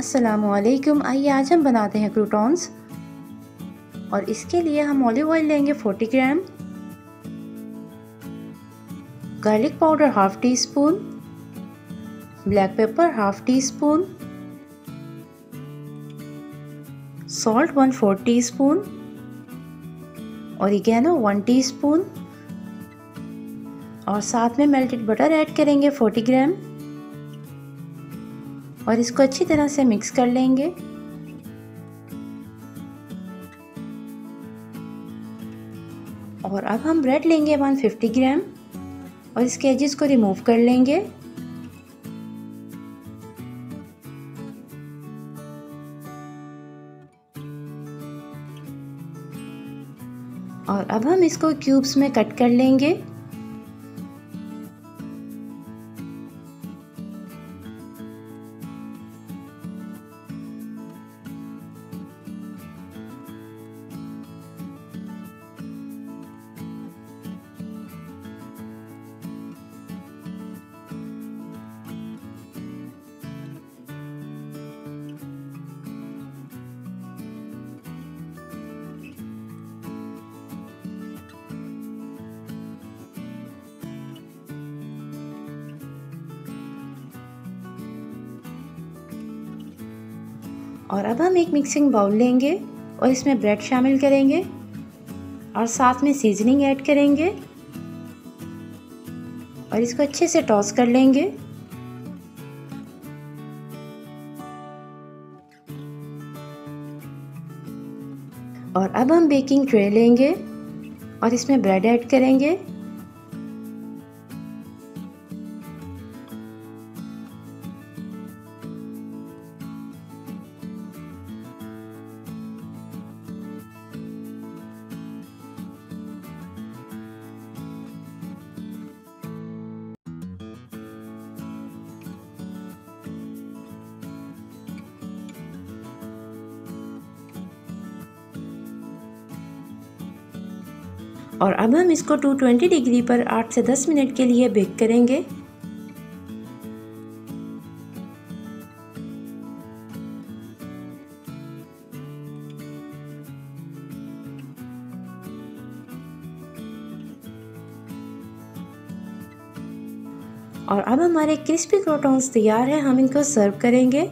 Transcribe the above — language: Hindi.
असलकुम आइए आज हम बनाते हैं क्रूटॉन्स और इसके लिए हम ऑलिव ऑयल लेंगे 40 gram garlic powder half teaspoon black pepper half teaspoon salt one four teaspoon और वन टी स्पून और साथ में मेल्टेड बटर ऐड करेंगे 40 ग्राम और इसको अच्छी तरह से मिक्स कर लेंगे। और अब हम ब्रेड लेंगे 150 ग्राम और इसके एजेस को रिमूव कर लेंगे। और अब हम इसको क्यूब्स में कट कर लेंगे। और अब हम एक मिक्सिंग बाउल लेंगे और इसमें ब्रेड शामिल करेंगे और साथ में सीजनिंग ऐड करेंगे और इसको अच्छे से टॉस कर लेंगे। और अब हम बेकिंग ट्रे लेंगे और इसमें ब्रेड ऐड करेंगे। और अब हम इसको 220 डिग्री पर 8 से 10 मिनट के लिए बेक करेंगे। और अब हमारे क्रिस्पी क्रोटॉन्स तैयार हैं, हम इनको सर्व करेंगे।